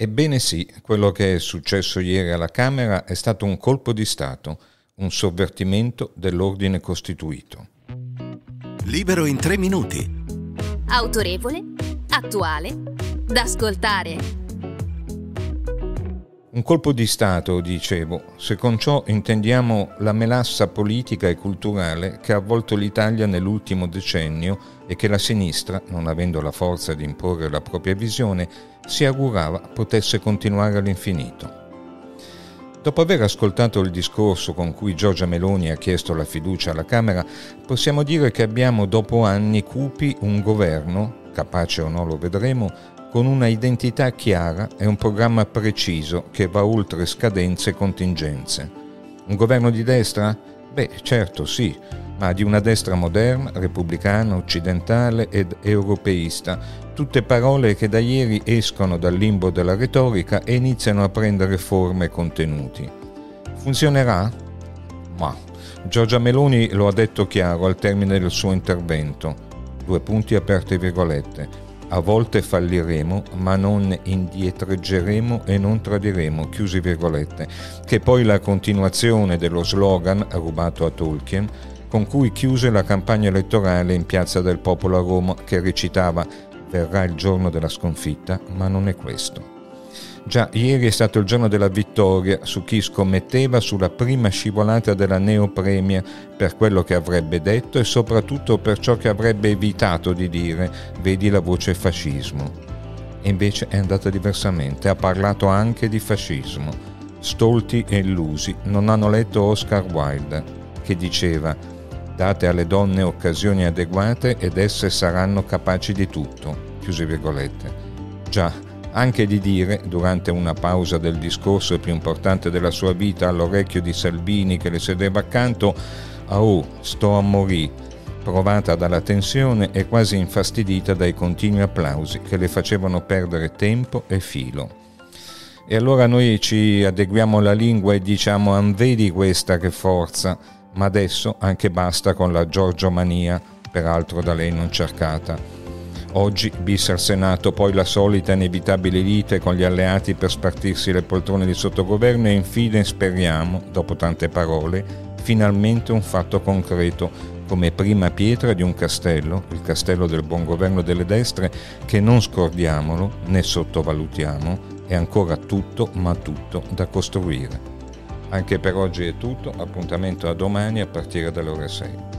Ebbene sì, quello che è successo ieri alla Camera è stato un colpo di Stato, un sovvertimento dell'ordine costituito. Libero in tre minuti. Autorevole, attuale, da ascoltare. Un colpo di Stato, dicevo, se con ciò intendiamo la melassa politica e culturale che ha avvolto l'Italia nell'ultimo decennio e che la sinistra, non avendo la forza di imporre la propria visione, si augurava potesse continuare all'infinito. Dopo aver ascoltato il discorso con cui Giorgia Meloni ha chiesto la fiducia alla Camera, possiamo dire che abbiamo dopo anni cupi un governo, capace o no lo vedremo, con una identità chiara e un programma preciso che va oltre scadenze e contingenze. Un governo di destra? Beh, certo sì, ma di una destra moderna, repubblicana, occidentale ed europeista, tutte parole che da ieri escono dal limbo della retorica e iniziano a prendere forme e contenuti. Funzionerà? Ma Giorgia Meloni lo ha detto chiaro al termine del suo intervento. Due punti aperte virgolette a volte falliremo, ma non indietreggeremo e non tradiremo, chiusi virgolette, che poi la continuazione dello slogan rubato a Tolkien, con cui chiuse la campagna elettorale in Piazza del Popolo a Roma che recitava Verrà il giorno della sconfitta, ma non è questo. Già, ieri è stato il giorno della vittoria su chi scommetteva sulla prima scivolata della neopremia per quello che avrebbe detto e soprattutto per ciò che avrebbe evitato di dire, vedi la voce fascismo. E invece è andata diversamente, ha parlato anche di fascismo. Stolti e illusi non hanno letto Oscar Wilde, che diceva date alle donne occasioni adeguate ed esse saranno capaci di tutto. Chiuse virgolette. Già, anche di dire, durante una pausa del discorso più importante della sua vita all'orecchio di Salvini che le sedeva accanto, oh, sto a morì, provata dalla tensione e quasi infastidita dai continui applausi che le facevano perdere tempo e filo. E allora noi ci adeguiamo alla lingua e diciamo, vedi questa che forza, ma adesso anche basta con la Giorgiomania, peraltro da lei non cercata Oggi, bis al Senato, poi la solita inevitabile lite con gli alleati per spartirsi le poltrone di sottogoverno e infine speriamo, dopo tante parole, finalmente un fatto concreto come prima pietra di un castello, il castello del buon governo delle destre, che non scordiamolo né sottovalutiamo, è ancora tutto ma tutto da costruire. Anche per oggi è tutto, appuntamento a domani a partire dalle ore 6.